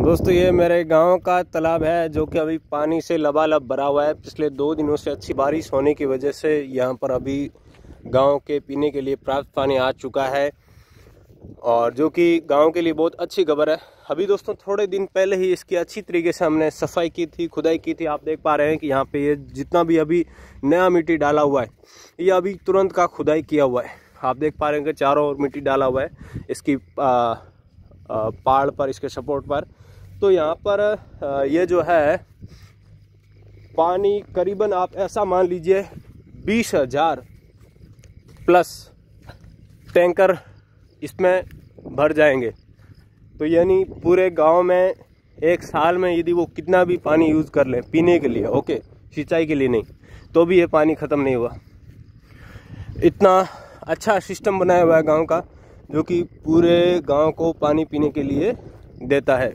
दोस्तों ये मेरे गाँव का तालाब है जो कि अभी पानी से लबालब भरा हुआ है। पिछले दो दिनों से अच्छी बारिश होने की वजह से यहाँ पर अभी गाँव के पीने के लिए प्राप्त पानी आ चुका है। और जो कि गाँव के लिए बहुत अच्छी खबर है। अभी दोस्तों थोड़े दिन पहले ही इसकी अच्छी तरीके से हमने सफ़ाई की थी खुदाई की थी। आप देख पा रहे हैं कि यहाँ पे ये जितना भी अभी नया मिट्टी डाला हुआ है ये अभी तुरंत का खुदाई किया हुआ है। आप देख पा रहे हैं कि चारों ओर मिट्टी डाला हुआ है। इसकी आ, पहाड़ पर, इसके सपोर्ट पर। तो यहाँ पर ये जो है, पानी करीबन आप ऐसा मान लीजिए बीस हज़ार प्लस टैंकर इसमें भर जाएँगे। तो यानी पूरे गाँव में एक साल में यदि वो कितना भी पानी यूज़ कर लें, पीने के लिए ओके सिंचाई के लिए नहीं तो भी ये पानी ख़त्म नहीं हुआ। इतना अच्छा सिस्टम बनाया हुआ है गाँव का। जो कि पूरे गाँव को पानी पीने के लिए देता है।